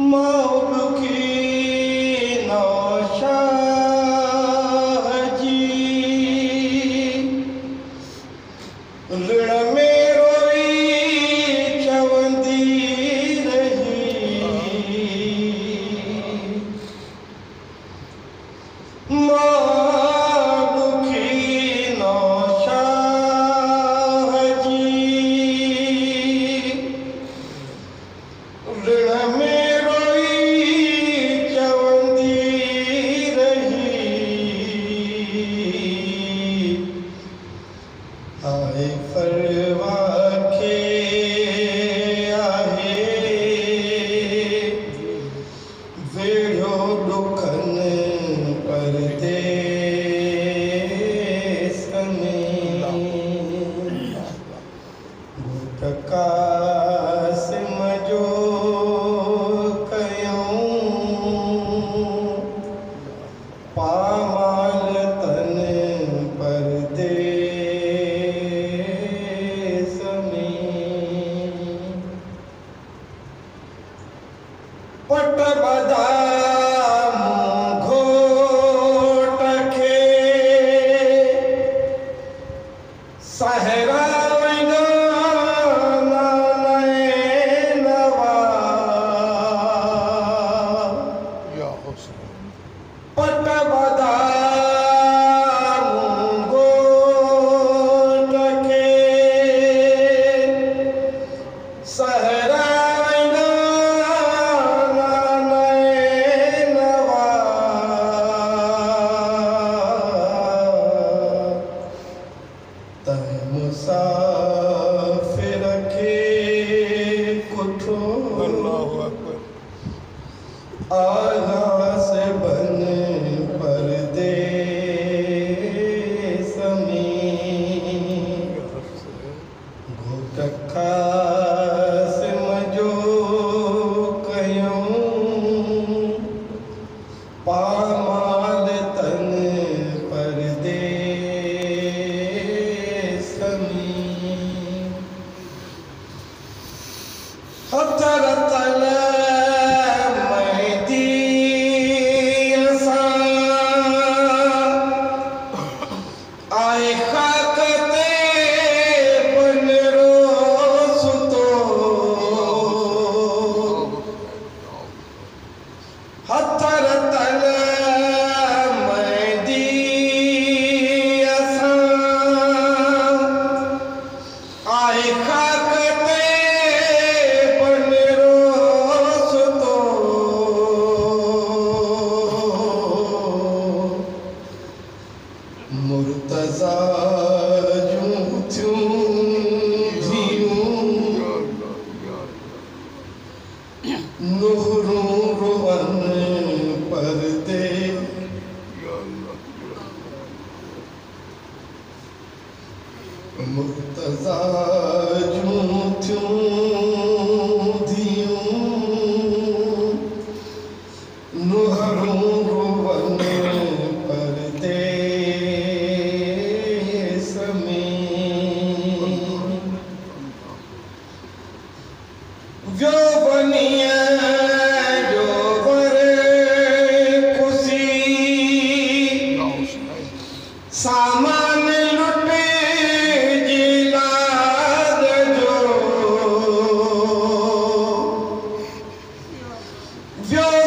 मौल Cauchy বাজা आगास बन पर्दे समी घुटखा मुर्तजा यूं थियूं सामान रुटी जो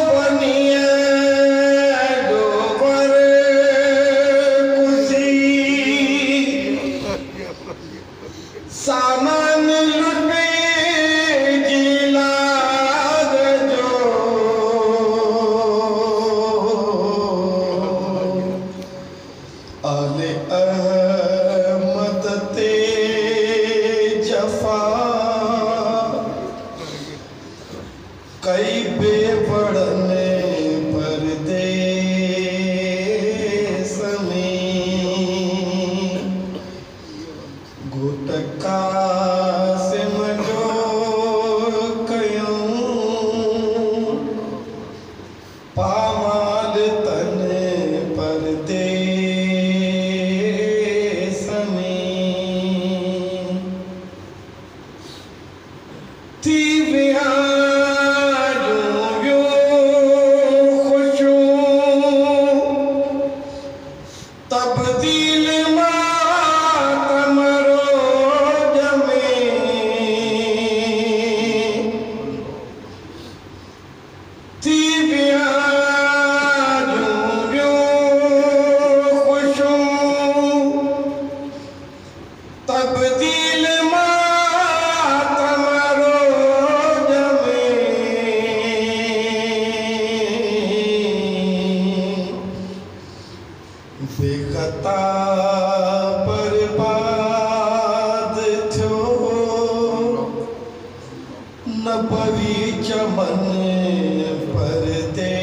ti. पवि चमन पर ते